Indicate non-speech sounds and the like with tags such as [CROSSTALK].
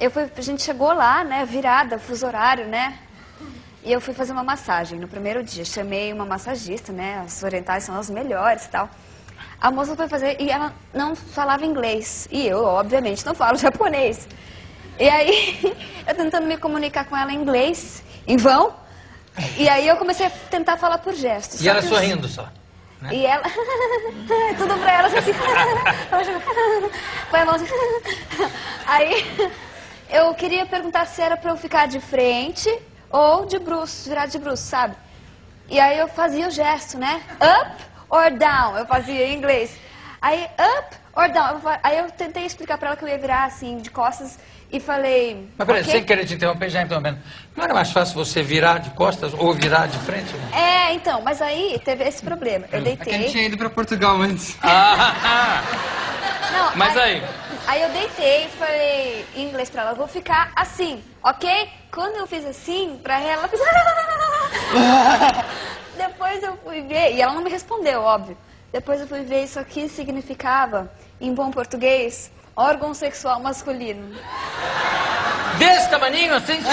eu fui, a gente chegou lá, né, virada, fuso horário, né? E eu fui fazer uma massagem no primeiro dia. Chamei uma massagista, né? As orientais são as melhores e tal. A moça foi fazer e ela não falava inglês. E eu, obviamente, não falo [LAUGHS] japonês. E aí, [LAUGHS] eu tentando me comunicar com ela em inglês, em vão. E aí eu comecei a tentar falar por gestos. E ela sorrindo só. Né? e ela. [LAUGHS] Tudo pra ela assim. ela chegou, Põe a mão assim. Aí eu queria perguntar se era pra eu ficar de frente ou de bruços, virar de bruços, sabe? E aí eu fazia o gesto, né? Up or down. Eu fazia em inglês. Aí, up or down. Aí eu tentei explicar pra ela que eu ia virar assim, de costas, e falei. Mas peraí, "Ok." sem querer te interromper, já interrompendo. Não era mais fácil você virar de costas ou virar de frente? É, então, mas aí teve esse problema. Eu É que a gente deitei. tinha ido pra Portugal antes. [LAUGHS] Ah, Não, Mas aí? Aí eu deitei e falei em inglês pra ela, vou ficar assim, ok? Quando eu fiz assim, pra ela, ela fez... [LAUGHS] [LAUGHS] Depois eu fui ver, e ela não me respondeu, óbvio. Depois eu fui ver isso aqui significava, em bom português, órgão sexual masculino. desse tamaninho, assim, [LAUGHS] só.